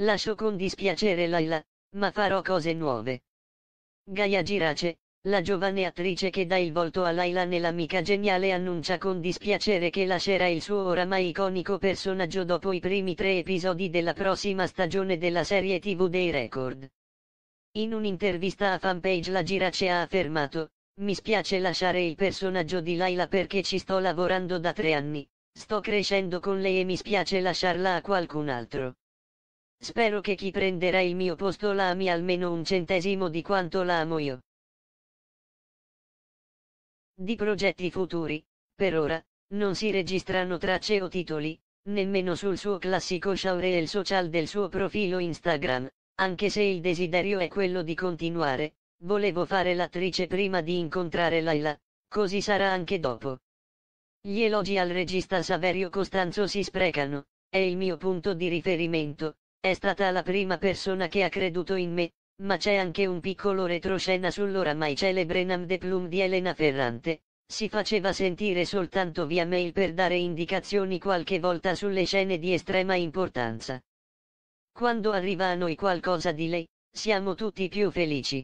Lascio con dispiacere Laila, ma farò cose nuove. Gaia Girace, la giovane attrice che dà il volto a Laila nell'amica geniale annuncia con dispiacere che lascerà il suo oramai iconico personaggio dopo i primi tre episodi della prossima stagione della serie tv dei record. In un'intervista a fanpage la Girace ha affermato, mi spiace lasciare il personaggio di Laila perché ci sto lavorando da tre anni, sto crescendo con lei e mi spiace lasciarla a qualcun altro. Spero che chi prenderà il mio posto la ami almeno un centesimo di quanto la amo io. Di progetti futuri, per ora, non si registrano tracce o titoli, nemmeno sul suo classico showreel social del suo profilo Instagram, anche se il desiderio è quello di continuare, volevo fare l'attrice prima di incontrare Laila, così sarà anche dopo. Gli elogi al regista Saverio Costanzo si sprecano, è il mio punto di riferimento, è stata la prima persona che ha creduto in me, ma c'è anche un piccolo retroscena sull'oramai celebre Nam de Plum di Elena Ferrante, si faceva sentire soltanto via mail per dare indicazioni qualche volta sulle scene di estrema importanza. Quando arriva a noi qualcosa di lei, siamo tutti più felici.